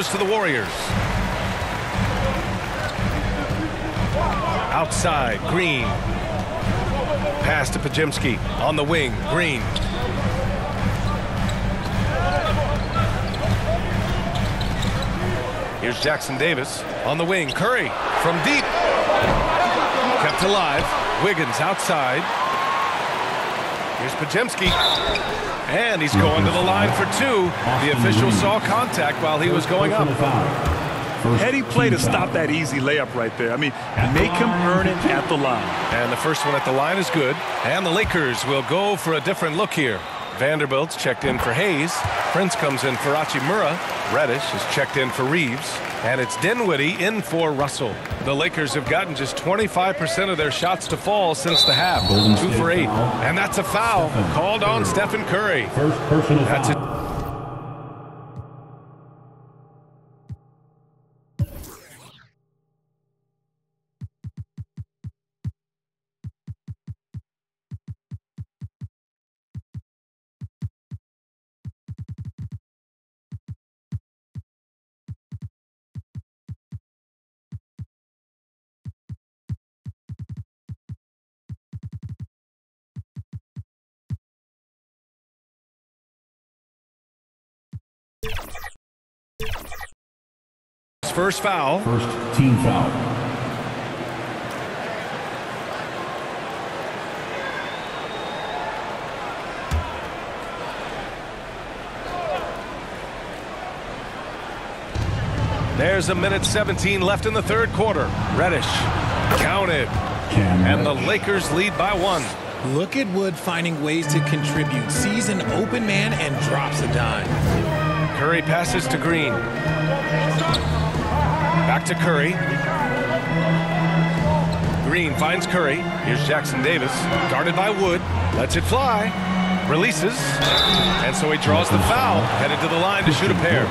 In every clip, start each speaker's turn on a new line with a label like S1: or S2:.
S1: goes to the Warriors. Outside, Green. Pass to Podziemski. On the wing, Green. Here's Jackson Davis. On the wing, Curry. From deep. Kept alive. Wiggins outside. Here's Podziemski. And he's going to the line for two. The official saw contact while he was going up.
S2: Heady played to stop that easy layup right there. I mean, make him earn it at the line.
S1: And the first one at the line is good. And the Lakers will go for a different look here. Vanderbilt's checked in for Hayes. Prince comes in for Hachimura. Reddish is checked in for Reeves. And it's Dinwiddie in for Russell. The Lakers have gotten just 25% of their shots to fall since the half. Golden Two for eight. And that's a foul called on Stephen Curry.
S3: First personal
S1: That's it.
S3: Foul.
S1: First foul.
S3: First team foul.
S1: There's a minute 17 left in the third quarter. Reddish counted.
S3: Cam
S1: And the Lakers lead by one.
S4: Look at Wood finding ways to contribute. Sees an open man and drops a dime.
S1: Curry passes to Green. Back to Curry. Green finds Curry. Here's Jackson Davis. Guarded by Wood. Lets it fly. Releases. And so he draws the foul. Headed to the line to shoot a pair.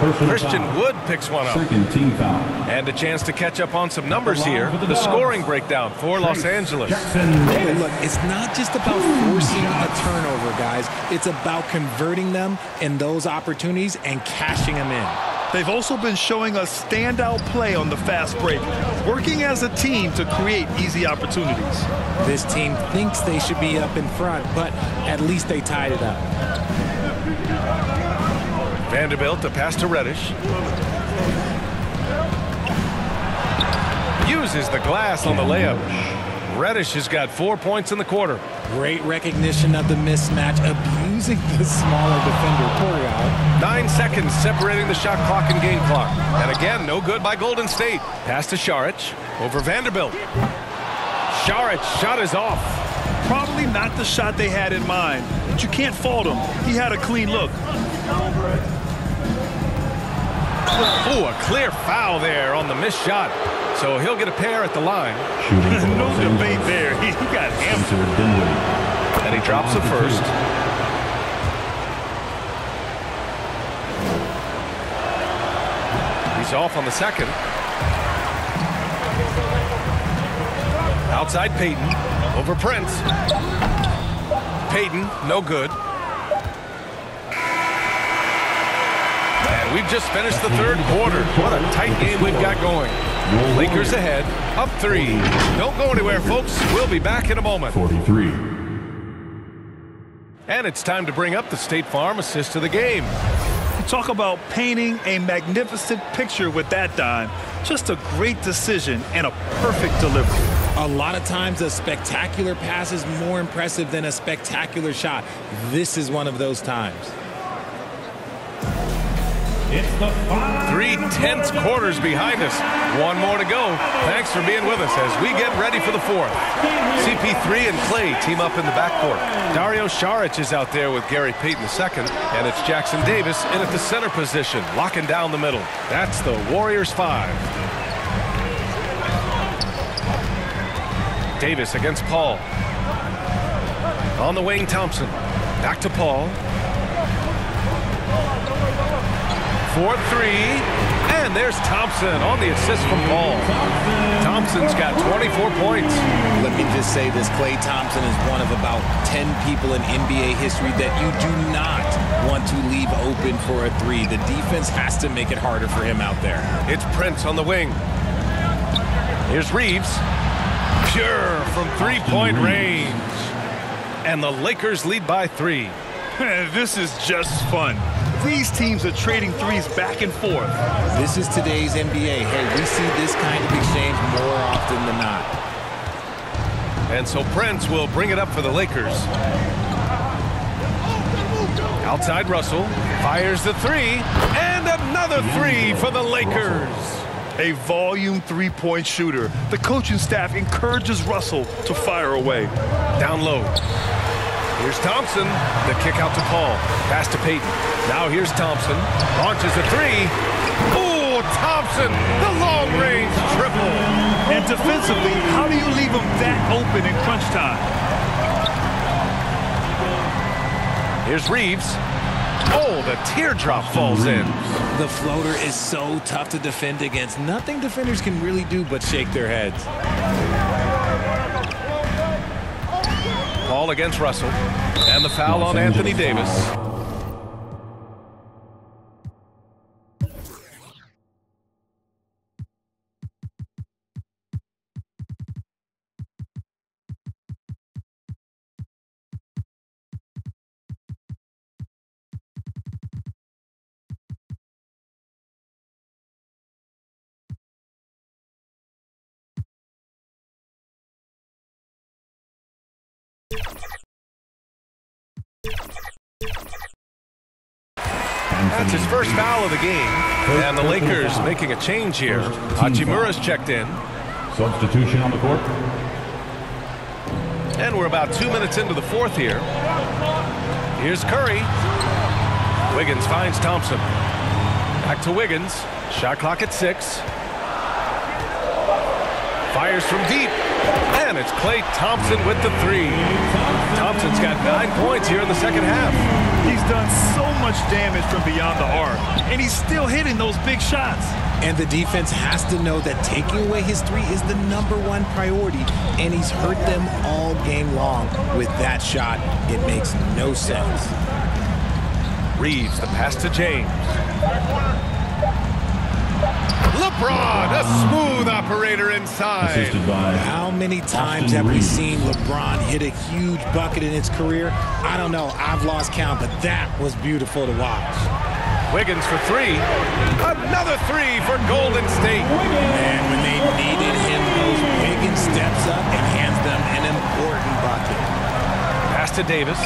S3: First
S1: Christian
S3: foul.
S1: Wood picks one up.
S3: Second team foul.
S1: And a chance to catch up on some numbers here. The scoring breakdown for Los Angeles.
S3: Jackson
S4: look, it's not just about forcing a turnover, guys. It's about converting them in those opportunities and cashing them in.
S2: They've also been showing us standout play on the fast break, working as a team to create easy opportunities.
S4: This team thinks they should be up in front, but at least they tied it up.
S1: Vanderbilt to pass to Reddish. Uses the glass on the layup. Reddish has got four points in the quarter.
S4: Great recognition of the mismatch, abusing the smaller defender. Poor guy.
S1: Nine seconds separating the shot clock and game clock. And again, no good by Golden State. Pass to Saric over Vanderbilt. Saric shot is off.
S2: Probably not the shot they had in mind, but you can't fault him. He had a clean look.
S1: Ooh, a clear foul there on the missed shot. So he'll get a pair at the line.
S3: Shooting
S2: no debate there. He, he got amped.
S3: Spencer Dinwiddie.
S1: And he drops the first. He's off on the second. Outside Payton. Over Prince. Payton, no good. And we've just finished the third quarter. What a tight game we've got going. Lakers ahead, up three. Don't go anywhere, folks. We'll be back in a moment.
S3: 43.
S1: And it's time to bring up the State Farm assist of the game.
S2: Talk about painting a magnificent picture with that dime. Just a great decision and a perfect delivery.
S4: A lot of times, a spectacular pass is more impressive than a spectacular shot. This is one of those times.
S1: Three tenths quarters behind us. One more to go. Thanks for being with us as we get ready for the fourth. CP3 and Klay team up in the backcourt. Dario Saric is out there with Gary Payton II, and it's Jackson Davis in at the center position, locking down the middle. That's the Warriors five. Davis against Paul. On the wing, Thompson. Back to Paul. For three, and And there's Thompson on the assist from Paul. Thompson's got 24 points.
S4: Let me just say this, Klay Thompson is one of about 10 people in NBA history that you do not want to leave open for a three. The defense has to make it harder for him out there.
S1: It's Prince on the wing. Here's Reeves. Pure from three-point range. And the Lakers lead by three.
S2: this is just fun. These teams are trading threes back and forth.
S4: This is today's NBA. Hey, we see this kind of exchange more often than not.
S1: And so Prince will bring it up for the Lakers. Outside Russell. Fires the three. And another three for the Lakers.
S2: A volume three-point shooter. The coaching staff encourages Russell to fire away.
S1: Down low. Here's Thompson. The kick out to Paul. Pass to Payton. Now here's Thompson. Launches a three. Oh, Thompson. The long-range triple.
S2: And defensively, how do you leave him that open in crunch time?
S1: Here's Reeves. Oh, the teardrop falls in.
S4: The floater is so tough to defend against. Nothing defenders can really do but shake their heads.
S1: Against Russell. And the foul on Anthony Davis. That's his first foul of the game. And the Lakers making a change here. Hachimura's checked in.
S3: Substitution on the court.
S1: And we're about two minutes into the fourth here. Here's Curry. Wiggins finds Thompson. Back to Wiggins. Shot clock at six. Fires from deep. And it's Klay Thompson with the three. Thompson's got nine points here in the second half.
S2: He's done so much damage from beyond the arc, and he's still hitting those big shots.
S4: And the defense has to know that taking away his three is the number one priority, and he's hurt them all game long. With that shot, it makes no sense.
S1: Reeves, the pass to James. LeBron, a smooth operator inside.
S3: By
S4: How many times
S3: Austin
S4: have we seen LeBron hit a huge bucket in his career? I don't know. I've lost count, but that was beautiful to watch.
S1: Wiggins for three. Another three for Golden State.
S4: And when they needed him most, Wiggins steps up and hands them an important bucket.
S1: Pass to Davis.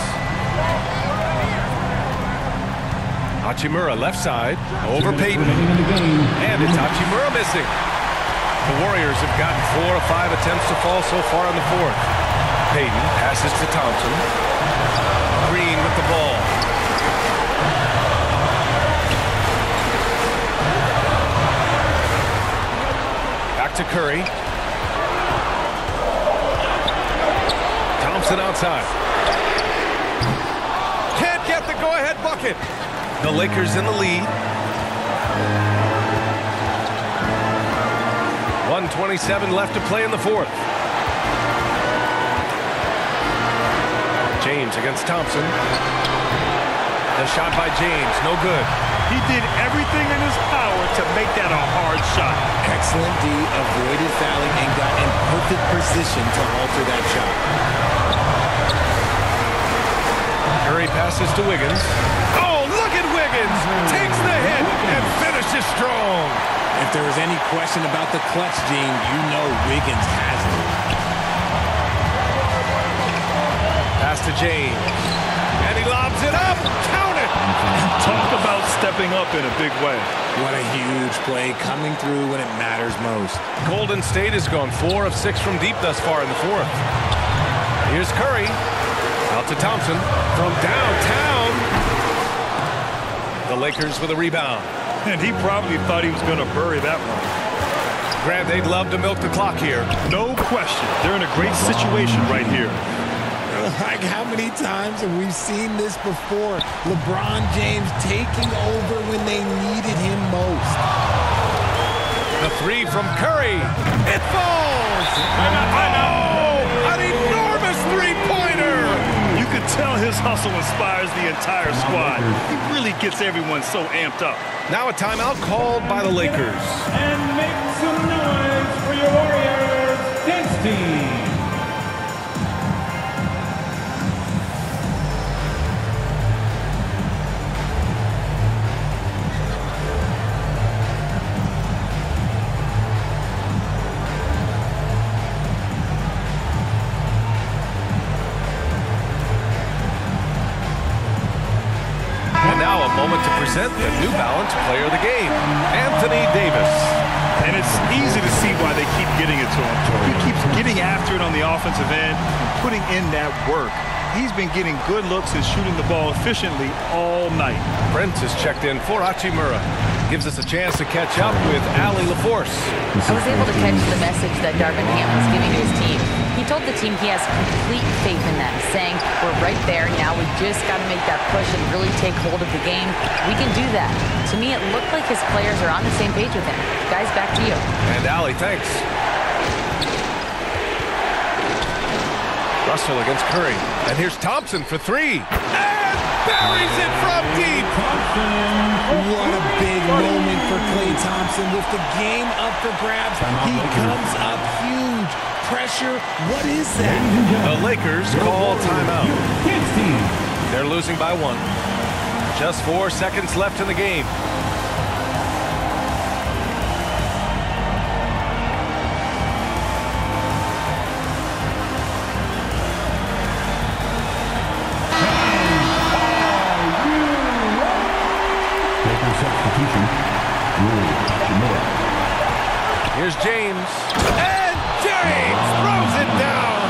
S1: Hachimura left side. Over Payton.
S3: remaining in the game.
S1: And it's Hachimura missing. The Warriors have gotten four of five attempts to fall so far in the fourth. Payton passes to Thompson. Green with the ball. Back to Curry. Thompson outside. Can't get the go-ahead bucket. The Lakers in the lead. 127 left to play in the fourth. James against Thompson. The shot by James, no good.
S2: He did everything in his power to make that a hard shot.
S4: Excellent D avoided fouling and got in perfect position to alter that shot.
S1: Curry passes to Wiggins. Oh, look at Wiggins! Takes the hit and finishes strong.
S4: If there was any question about the clutch gene, you know Wiggins has it.
S1: Pass to James. And he lobs it up. Count it.
S2: Talk about stepping up in a big way.
S4: What a huge play coming through when it matters most.
S1: Golden State has gone four of six from deep thus far in the fourth. Here's Curry. Out to Thompson from downtown. The Lakers with a rebound.
S2: And he probably thought he was going to bury that one.
S1: Grant, they'd love to milk the clock here.
S2: No question. They're in a great situation right here.
S4: Like how many times have we seen this before? LeBron James taking over when they needed him most.
S1: The three from Curry. It falls.
S2: Hustle inspires the entire squad. He really gets everyone so amped up.
S1: Now a timeout called by the Lakers.
S3: And make some noise for your Warriors
S1: moment to present the New Balance Player of the Game, Anthony Davis.
S2: And it's easy to see why they keep getting it to him. He keeps getting after it on the offensive end and putting in that work. He's been getting good looks and shooting the ball efficiently all night.
S1: Brent has checked in for Hachimura. Gives us a chance to catch up with Allie LaForce.
S5: I was able to catch the message that Darvin Ham was giving to his team. He told the team he has complete faith in them, saying, we're right there, now we just got to make that push and really take hold of the game. We can do that. To me, it looked like his players are on the same page with him. Guys, back to you.
S1: And Allie, thanks. Russell against Curry. And here's Thompson for three. And buries it from deep.
S4: What a big moment for Klay Thompson with the game up for grabs. He comes up huge. Pressure, what is that?
S1: The Lakers call timeout. They're losing by one. Just four seconds left in the game. Here's James. And James throws it down.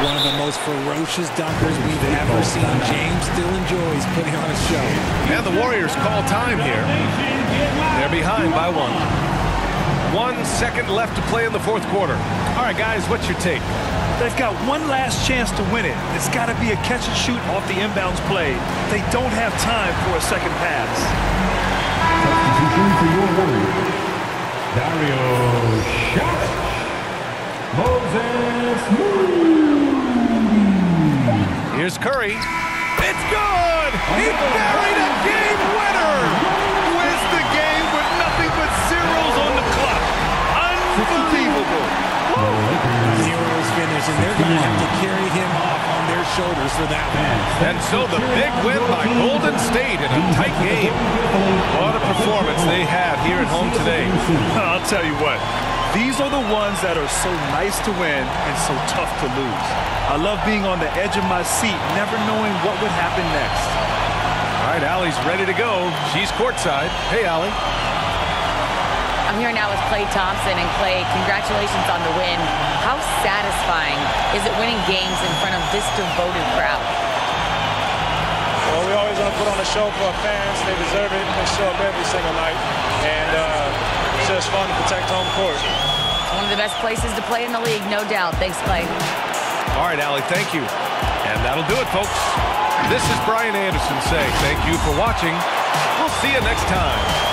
S4: One of the most ferocious dunkers we've ever seen. James still enjoys putting on a show.
S1: And the Warriors call time here. They're behind by one. One second left to play in the fourth quarter. All right, guys, what's your take?
S2: They've got one last chance to win it. It's got to be a catch and shoot off the inbounds play. They don't have time for a second pass.
S3: Dario Saric. Moses Moody.
S1: Here's Curry. It's good! He buried a game winner!
S2: Wins the game with nothing but zeros on the clock. Unbelievable.
S4: Zeros finish, and they're going to have to carry him off on their shoulders for that one.
S1: And so the big win by Golden State in a tight game. What a performance they had here at home today.
S2: I'll tell you what. These are the ones that are so nice to win and so tough to lose. I love being on the edge of my seat, never knowing what would happen next.
S1: All right, Allie's ready to go. She's courtside. Hey, Allie.
S5: I'm here now with Klay Thompson. And Klay, congratulations on the win. How satisfying is it winning games in front of this devoted crowd?
S6: Well, we always want to put on a show for our fans. They deserve it. They show up every single night. And uh, it's just fun to protect home court.
S5: It's one of the best places to play in the league, no doubt. Thanks, Klay.
S1: All right, Allie, thank you. And that'll do it, folks. This is Brian Anderson saying thank you for watching. We'll see you next time.